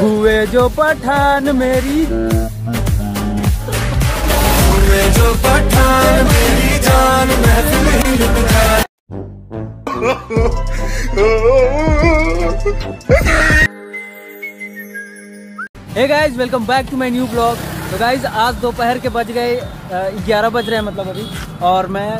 हुए जो पठान मेरी। हुए जो पठान मेरी जान hey guys welcome back to my new blog तो गाइस आज दोपहर के बज गए ग्यारह बज रहे हैं मतलब अभी। और मैं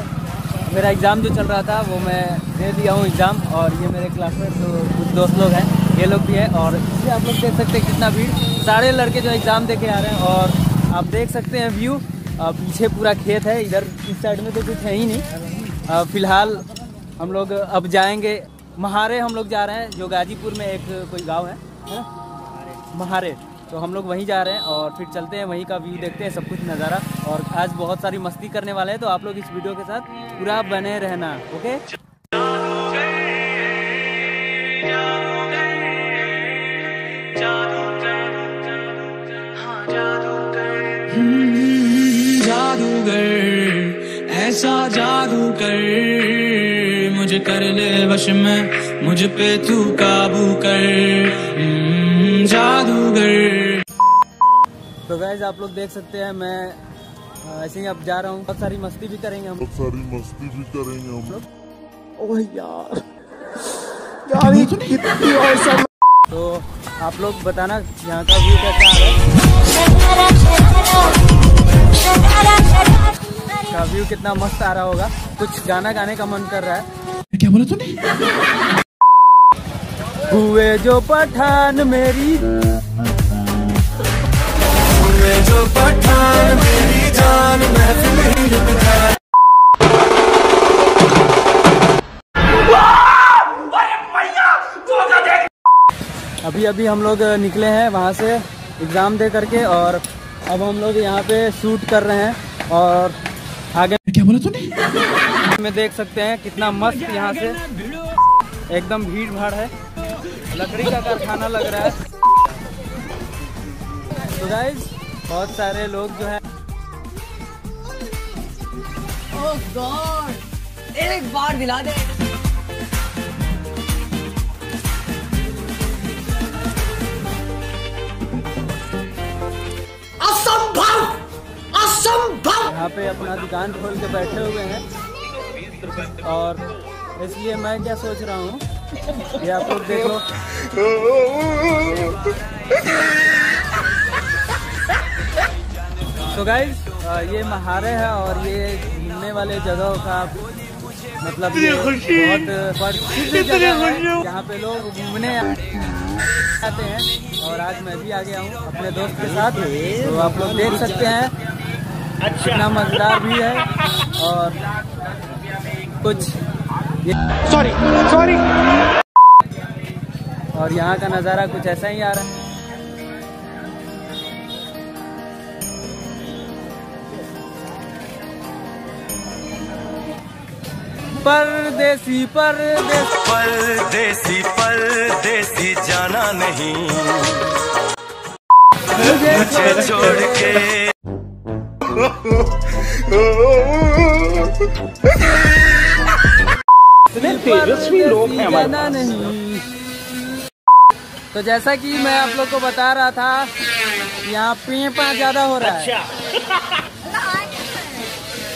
मेरा एग्ज़ाम जो चल रहा था, वो मैं दे दिया हूँ एग्ज़ाम और ये मेरे क्लासमेट तो कुछ दोस्त लोग हैं, ये लोग भी हैं और इससे आप लोग देख सकते हैं कितना भीड़। सारे लड़के जो एग्ज़ाम दे के आ रहे हैं और आप देख सकते हैं व्यू पीछे पूरा खेत है, इधर इस साइड में तो कुछ है ही नहीं। फ़िलहाल हम लोग अब जाएँगे, महारे हम लोग जा रहे हैं, जो गाजीपुर में एक कोई गाँव है है महारे। तो हम लोग वहीं जा रहे हैं और फिर चलते हैं वहीं का व्यू देखते हैं सब कुछ नज़ारा। और आज बहुत सारी मस्ती करने वाले हैं तो आप लोग इस वीडियो के साथ पूरा बने रहना ओके जादूगर ऐसा जादू कर मुझे कर ले वश में मुझ पे तू काबू कर। हम्म, जादूगर। तो गैज आप लोग देख सकते हैं मैं ऐसे ही अब जा रहा हूँ। बहुत सारी मस्ती भी करेंगे हम। बहुत सारी मस्ती भी करेंगे हम। लोग तो आप लोग बताना यहाँ का व्यू कैसा है? का व्यू कितना मस्त आ रहा होगा? कुछ गाना गाने का मन कर रहा है। क्या बोला तूने? हुए जो पठान मेरी हुए जो पठान मेरी जान महफिल अभी अभी हम लोग निकले हैं वहाँ से एग्ज़ाम दे करके और अब हम लोग यहाँ पे शूट कर रहे हैं और आगे क्या बोला तूने? में देख सकते हैं कितना मस्त यहाँ से एकदम भीड़ भाड़ है। लकड़ी का कारखाना लग रहा है। तो गाइज़ बहुत सारे लोग जो है। एक बार दिला दे। असंभव! असंभव! यहाँ पे अपना दुकान खोल के बैठे हुए हैं। और इसलिए मैं क्या सोच रहा हूँ ये आप लोग देखो तो गाइज़ ये महारे है और ये घूमने वाले जगहों का मतलब बहुत यहाँ पे लोग घूमने आते हैं और आज मैं भी आ गया हूँ अपने दोस्त के साथ। तो आप लोग देख सकते हैं कितना मज़ेदार भी है और कुछ सॉरी सॉरी और यहाँ का नज़ारा कुछ ऐसा ही आ रहा है। परदेसी परदेसी परदेसी परदेसी जाना नहीं। मुझे छोड़ के। तेजस्वी लोग हैं हमारे नहीं। तो जैसा कि मैं आप लोग को बता रहा था यहाँ पीपा ज़्यादा हो रहा है।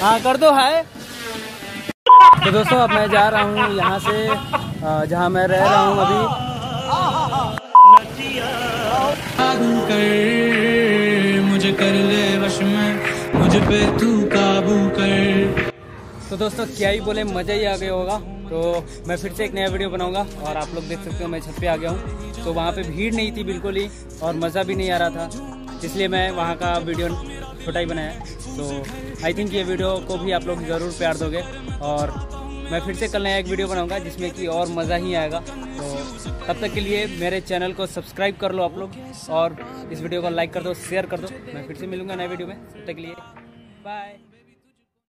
हाँ कर दो है तो दोस्तों अब मैं जा रहा हूँ यहाँ से जहाँ मैं रह रहा हूँ अभी। मुझे कर ले वश में मुझ पे तू काबू कर। तो दोस्तों क्या ही बोले मज़ा ही आ गया होगा। तो मैं फिर से एक नया वीडियो बनाऊँगा और आप लोग देख सकते हो मैं छत पे आ गया हूँ। तो वहाँ पे भीड़ नहीं थी बिल्कुल ही और मज़ा भी नहीं आ रहा था। इसलिए मैं वहाँ का वीडियो छोटा ही बनाया। तो आई थिंक ये वीडियो को भी आप लोग ज़रूर प्यार दोगे और मैं फिर से कल नया एक वीडियो बनाऊँगा जिसमें कि और मज़ा ही आएगा। तो तब तक के लिए मेरे चैनल को सब्सक्राइब कर लो आप लोग और इस वीडियो को लाइक कर दो, शेयर कर दो। मैं फिर से मिलूँगा नए वीडियो में। तब तक के लिए बाय